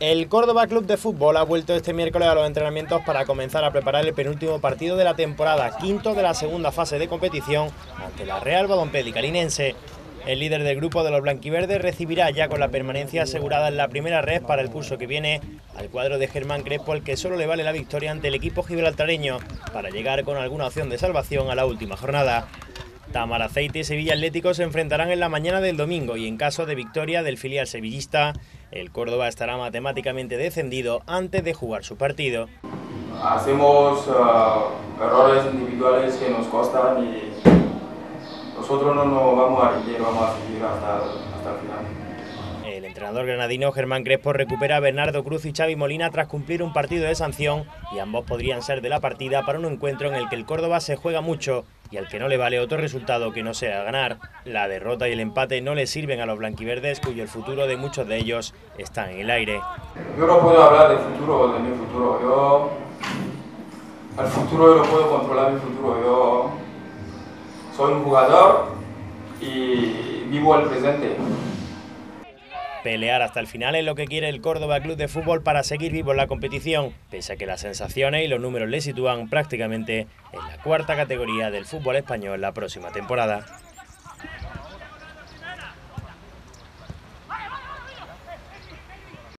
El Córdoba Club de Fútbol ha vuelto este miércoles a los entrenamientos para comenzar a preparar el penúltimo partido de la temporada, quinto de la segunda fase de competición ante la Real Badompédica Linense. El líder del grupo de los blanquiverdes recibirá ya con la permanencia asegurada en la primera red para el curso que viene al cuadro de Germán Crespo, al que solo le vale la victoria ante el equipo gibraltareño para llegar con alguna opción de salvación a la última jornada. Tamaraceite y Sevilla Atlético se enfrentarán en la mañana del domingo y en caso de victoria del filial sevillista, el Córdoba estará matemáticamente descendido antes de jugar su partido. Hacemos uh, errores individuales que nos costan y nosotros no nos vamos a rendir, vamos a seguir hasta, hasta el final. Entrenador granadino Germán Crespo recupera a Bernardo Cruz y Xavi Molina tras cumplir un partido de sanción y ambos podrían ser de la partida para un encuentro en el que el Córdoba se juega mucho y al que no le vale otro resultado que no sea ganar. La derrota y el empate no le sirven a los blanquiverdes, cuyo el futuro de muchos de ellos está en el aire. Yo no puedo hablar del futuro de mi futuro. Yo, el futuro yo no puedo controlar mi futuro. Yo soy un jugador y vivo el presente. Pelear hasta el final es lo que quiere el Córdoba Club de Fútbol para seguir vivo en la competición, pese a que las sensaciones y los números le sitúan prácticamente en la cuarta categoría del fútbol español la próxima temporada.